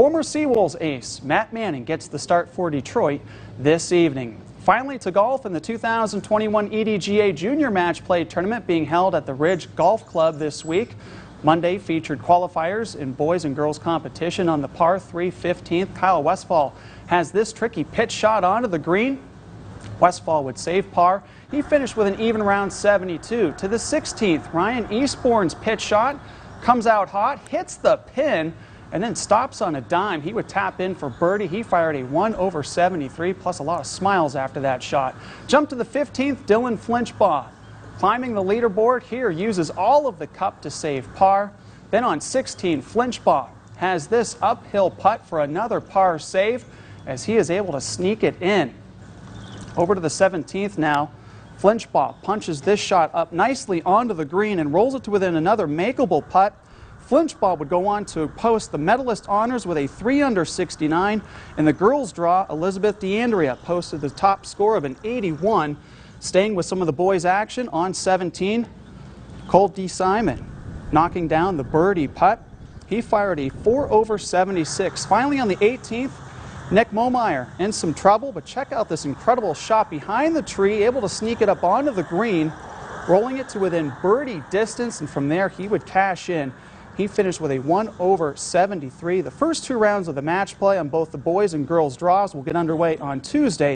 Former Seawolves ace Matt Manning gets the start for Detroit this evening. Finally to golf in the 2021 EDGA Junior Match Play Tournament being held at the Ridge Golf Club this week. Monday featured qualifiers in boys and girls competition on the par 3 15th. Kyle Westfall has this tricky pitch shot onto the green. Westfall would save par. He finished with an even round 72. To the 16th, Ryan Eastbourne's pitch shot comes out hot, hits the pin, and then stops on a dime. He would tap in for birdie. He fired a 1 over 73, plus a lot of smiles after that shot. Jump to the 15th, Dylan Flinchbaugh. Climbing the leaderboard here, uses all of the cup to save par. Then on 16, Flinchbaugh has this uphill putt for another par save as he is able to sneak it in. Over to the 17th now. Flinchbaugh punches this shot up nicely onto the green and rolls it to within another makeable putt. Flinchbaugh would go on to post the medalist honors with a 3 under 69. In the girls' draw, Elizabeth DeAndrea posted the top score of an 81. Staying with some of the boys' action on 17, Colt D. Simon knocking down the birdie putt. He fired a 4 over 76. Finally, on the 18th, Nick Momeyer in some trouble, but check out this incredible shot behind the tree, able to sneak it up onto the green, rolling it to within birdie distance, and from there he would cash in. He finished with a 1 over 73. The first two rounds of the match play on both the boys and girls draws will get underway on Tuesday.